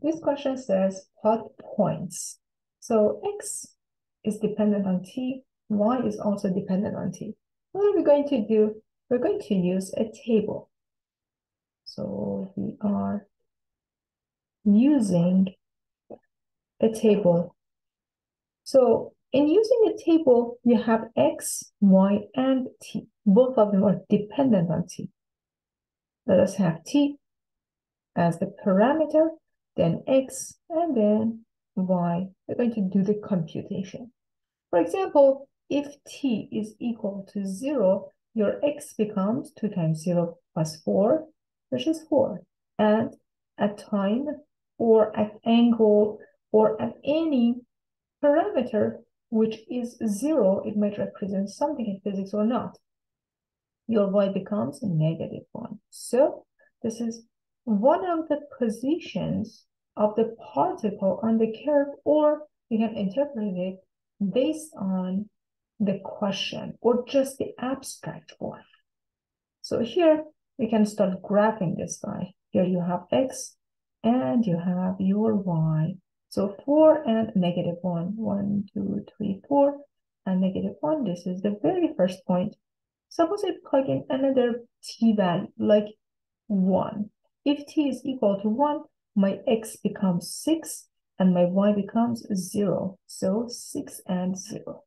This question says what points. So x is dependent on t, y is also dependent on t. What are we going to do? We're going to use a table. So we are using a table. So in using a table, you have x, y, and t. Both of them are dependent on t. Let us have t as the parameter, then x, and then y. We're going to do the computation. For example, if t is equal to 0, your x becomes 2 times 0 plus 4, which is 4. And at time or at angle or at any parameter which is 0, it might represent something in physics or not. Your y becomes negative 1. So this is one of the positions of the particle on the curve, or you can interpret it based on the question or just the abstract one. So here we can start graphing this guy. Here you have x and you have your y. So 4 and negative 1. 1, 2, 3, 4, and negative 1. This is the very first point. Suppose I plug in another t value, like 1. If t is equal to 1, my x becomes 6 and my y becomes 0. So 6 and 0.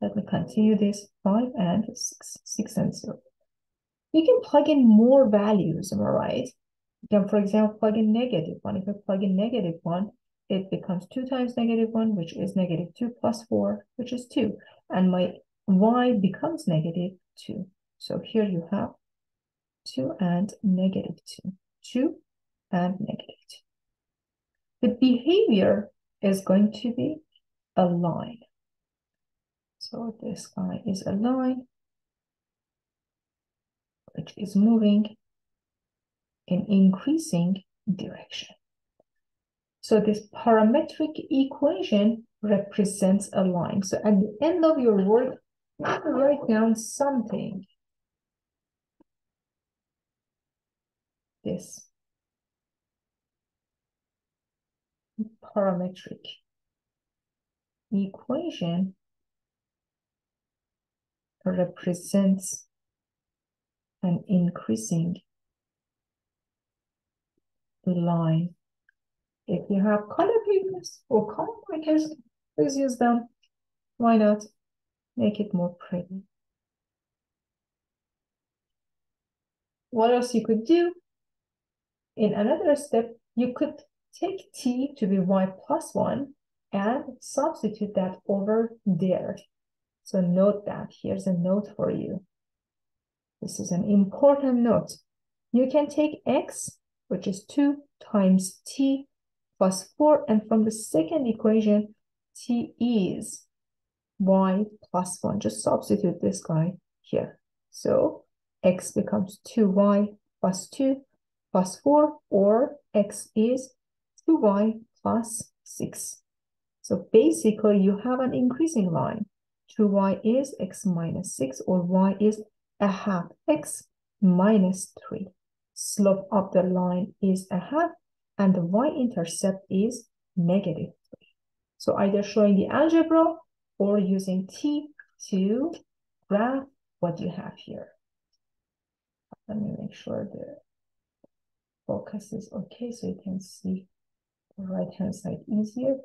Let me continue this. 5 and 6. 6 and 0. You can plug in more values, am I right? You can, for example, plug in negative 1. If I plug in negative 1, it becomes 2 times negative 1, which is negative 2 plus 4, which is 2. And my y becomes negative 2. So here you have 2 and negative 2. 2 and negative 2. The behavior is going to be a line. So this guy is a line which is moving in increasing direction. So this parametric equation represents a line. So at the end of your work, write down something this parametric equation represents an increasing line. If you have color papers or color markers, please use them. Why not? Make it more pretty. What else you could do? In another step, you could take t to be y plus 1 and substitute that over there. So note that. Here's a note for you. This is an important note. You can take x, which is 2 times t plus 4, and from the second equation, t is y plus 1. Just substitute this guy here. So x becomes 2y plus 2 plus 4 or x is 2y plus 6. So basically you have an increasing line. 2y is x minus 6 or y is a half x minus 3. Slope of the line is a half and the y-intercept is negative 3. So either showing the algebra or using t to graph what you have here. Let me make sure the focus is okay so you can see the right hand side easier.